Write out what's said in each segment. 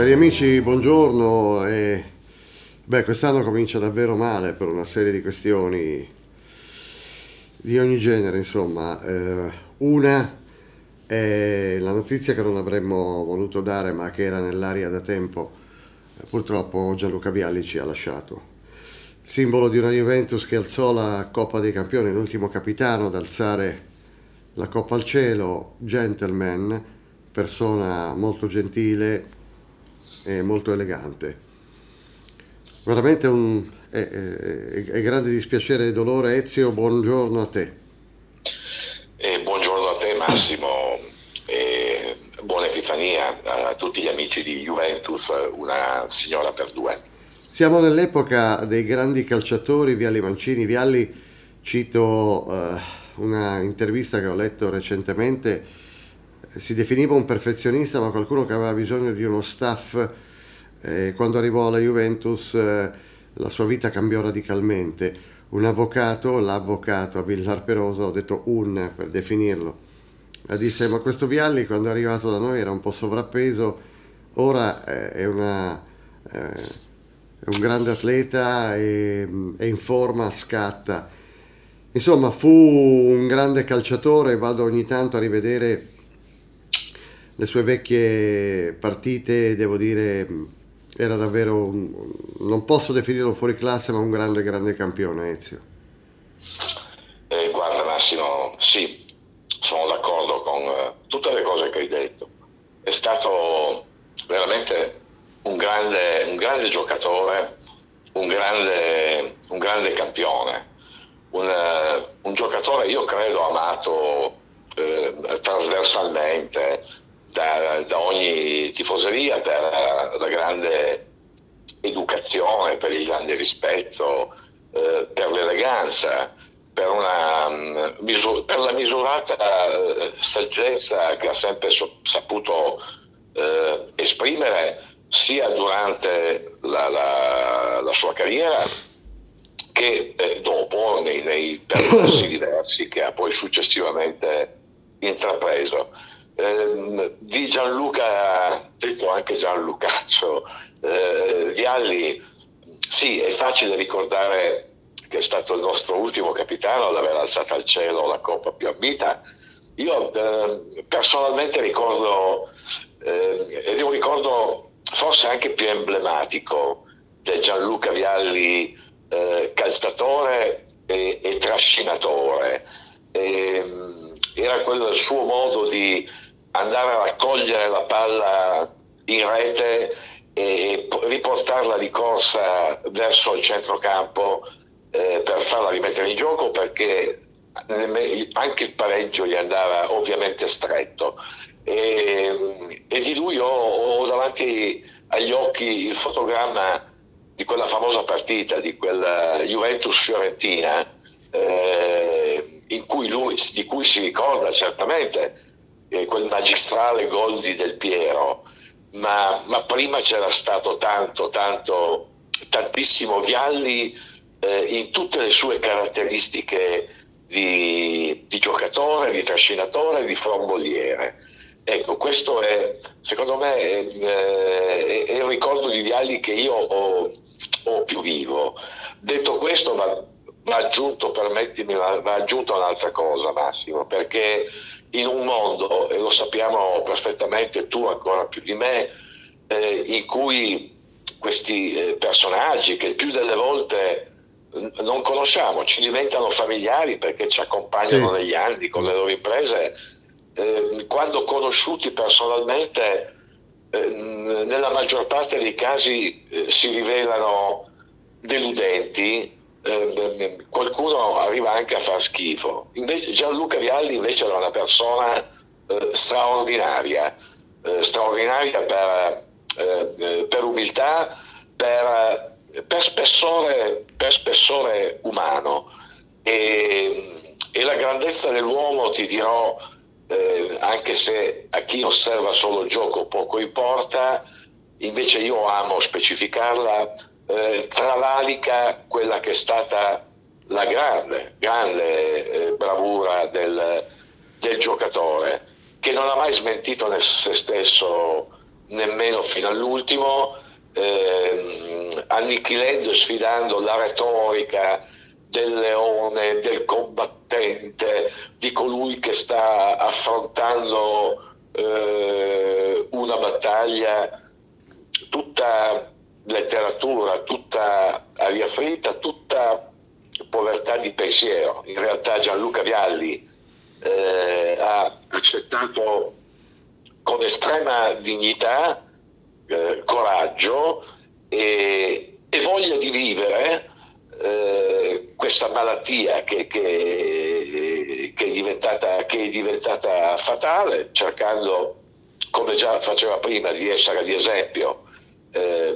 Cari amici, buongiorno. E, beh, quest'anno comincia davvero male per una serie di questioni di ogni genere, insomma. Eh, una è la notizia che non avremmo voluto dare, ma che era nell'aria da tempo. Purtroppo Gianluca Vialli ci ha lasciato. Simbolo di una Juventus che alzò la Coppa dei Campioni, l'ultimo capitano ad alzare la Coppa al cielo, gentleman, persona molto gentile, è molto elegante. Veramente un, è, è, è, grande dispiacere e dolore. Ezio, buongiorno a te. E buongiorno a te Massimo, e buona Epifania a tutti gli amici di Juventus, una signora per due. Siamo nell'epoca dei grandi calciatori, Vialli Mancini. Vialli, cito uh, una intervista che ho letto recentemente, si definiva un perfezionista, ma qualcuno che aveva bisogno di uno staff. Eh, quando arrivò alla Juventus eh, la sua vita cambiò radicalmente. Un avvocato, l'avvocato a Villar Perosa, ho detto un per definirlo, disse ma questo Vialli quando è arrivato da noi era un po' sovrappeso, ora eh, è, una, eh, è, un grande atleta, è, è in forma, scatta. Insomma, fu un grande calciatore, vado ogni tanto a rivedere le sue vecchie partite, devo dire, era davvero, un, non posso definirlo fuori classe, ma un grande, grande campione, Ezio. Eh, guarda Massimo, sì, sono d'accordo con eh, tutte le cose che hai detto. È stato veramente un grande, un grande giocatore, un grande, un grande campione, un, uh, un, giocatore io credo amato eh, trasversalmente da, da ogni tifoseria per la grande educazione, per il grande rispetto, eh, per l'eleganza, per, una, mm, per la misurata eh, saggezza che ha sempre saputo eh, esprimere sia durante la, la, la sua carriera che eh, dopo nei, nei percorsi diversi che ha poi successivamente intrapreso eh, di Gianluca, detto anche Gianlucaccio, eh, Vialli, sì, è facile ricordare che è stato il nostro ultimo capitano ad aver alzato al cielo la coppa più ambita. Io eh, personalmente ricordo, eh, ed è un ricordo forse anche più emblematico del Gianluca Vialli eh, calciatore e, e trascinatore. E, ehm, era quello il suo modo di andare a raccogliere la palla in rete e riportarla di corsa verso il centrocampo eh, per farla rimettere in gioco perché anche il pareggio gli andava ovviamente stretto. E, e di lui ho, ho, davanti agli occhi il fotogramma di quella famosa partita di quella Juventus-Fiorentina eh, cui lui, di cui si ricorda certamente eh, quel magistrale gol di Del Piero, ma, ma, prima c'era stato tanto, tanto, tantissimo Vialli eh, in tutte le sue caratteristiche di, di giocatore, di trascinatore, di fromboliere. Ecco, questo è, secondo me, è, è, è il ricordo di Vialli che io ho, ho più vivo. Detto questo, va, va aggiunto, permettimi, va aggiunto un'altra cosa, Massimo, perché in un mondo, e lo sappiamo perfettamente tu ancora più di me, eh, in cui questi eh, personaggi che più delle volte non conosciamo, ci diventano familiari perché ci accompagnano sì. negli anni con le loro imprese, eh, quando conosciuti personalmente, eh, nella maggior parte dei casi eh, si rivelano deludenti, eh, qualcuno arriva anche a far schifo. Invece Gianluca Vialli invece era una persona eh, straordinaria, eh, straordinaria per, eh, per umiltà, per, per, spessore, per spessore umano. E, e, la grandezza dell'uomo, ti dirò, eh, anche se a chi osserva solo il gioco poco importa, invece io amo specificarla, eh, travalica quella che è stata la grande, grande eh, bravura del, del, giocatore, che non ha mai smentito se stesso nemmeno fino all'ultimo, eh, annichilendo e sfidando la retorica del leone, del combattente, di colui che sta affrontando eh, una battaglia, tutta letteratura, tutta aria fritta, tutta povertà di pensiero. In realtà Gianluca Vialli eh, ha accettato con estrema dignità, eh, coraggio e, e, voglia di vivere eh, questa malattia che, che, che, è diventata, che, è diventata, fatale, cercando, come già faceva prima, di essere di esempio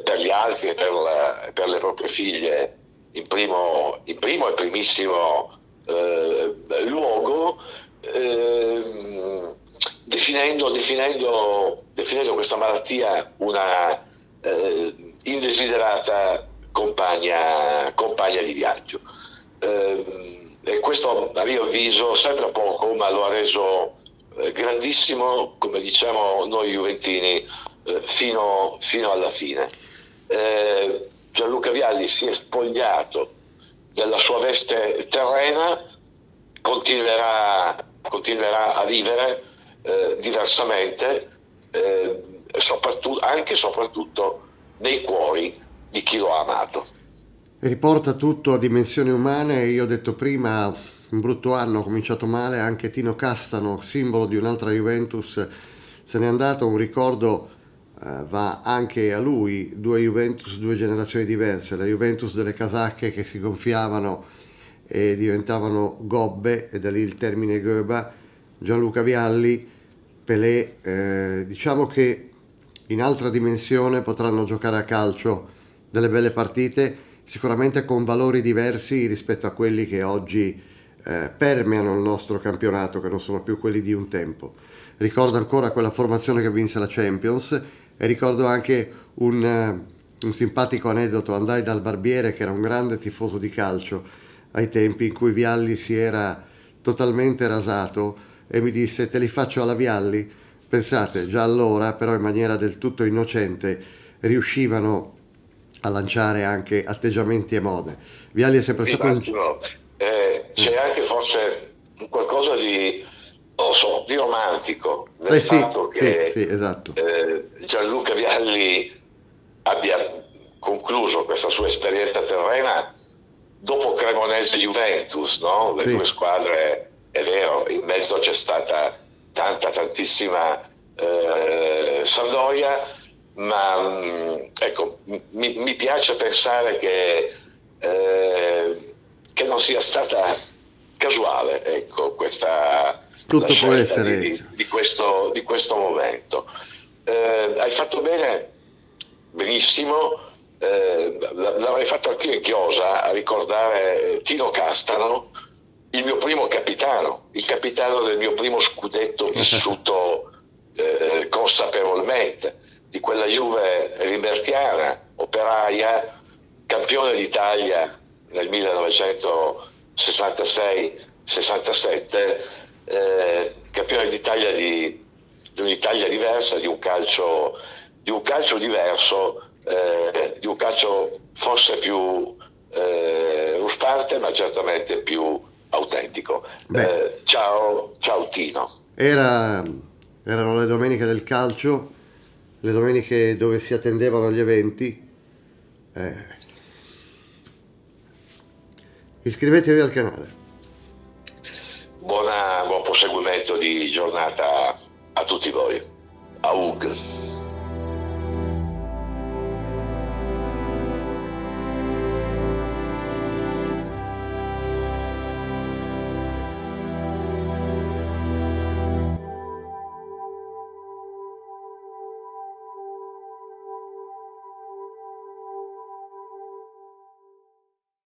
per gli altri e per, la, per, le proprie figlie in primo, in primo e primissimo eh, luogo. Ehm, definendo, definendo, definendo, questa malattia una eh, indesiderata compagna, compagna, di viaggio. Eh, e questo a mio avviso sembra poco, ma lo ha reso eh, grandissimo, come diciamo noi Juventini, eh, fino, fino, alla fine. Eh, Gianluca Vialli si è spogliato della sua veste terrena, continuerà, continuerà a vivere eh, diversamente, eh, anche e soprattutto nei cuori di chi lo ha amato. Riporta tutto a dimensioni umane, io ho detto prima, un brutto anno, ho cominciato male, anche Tino Castano, simbolo di un'altra Juventus, se n'è andato, un ricordo eh, va anche a lui, due Juventus, due generazioni diverse, la Juventus delle casacche che si gonfiavano e diventavano gobbe, e da lì il termine Goeba, Gianluca Vialli, Pelé, eh, diciamo che in altra dimensione potranno giocare a calcio delle belle partite, sicuramente con valori diversi rispetto a quelli che oggi eh, permeano il nostro campionato, che non sono più quelli di un tempo. Ricordo ancora quella formazione che vinse la Champions e ricordo anche un, uh, un simpatico aneddoto, andai dal barbiere che era un grande tifoso di calcio ai tempi in cui Vialli si era totalmente rasato e mi disse te li faccio alla Vialli. Pensate, già allora, però in maniera del tutto innocente, riuscivano a lanciare anche atteggiamenti e mode. Vialli è sempre stato un... Eh, c'è mm. anche forse qualcosa di, so, di romantico nel eh fatto sì, che sì, sì, esatto. eh, Gianluca Vialli abbia concluso questa sua esperienza terrena dopo Cremonese Juventus, no? le due squadre è vero, in mezzo c'è stata tanta, tantissima eh, Sampdoria, ma mh, mm, ecco, mi, mi, piace pensare che, eh, che, non sia stata casuale ecco, questa Tutto può essere di, di, questo, di questo momento. Eh, hai fatto bene, benissimo, eh, l'avrei fatto anch'io in chiosa a ricordare Tino Castano, il mio primo capitano, il capitano del mio primo scudetto vissuto eh, consapevolmente, di quella Juve libertiana, operaia, campione d'Italia nel 1966-67, eh, campione d'Italia di, di, un'Italia diversa, di un calcio, di un calcio diverso, eh, di un calcio forse più eh, ruspante ma certamente più autentico. Eh, ciao, ciao Tino. Era, erano le domeniche del calcio, le domeniche dove si attendevano gli eventi. Eh. Iscrivetevi al canale. Buona, buon proseguimento di giornata a tutti voi. Aug.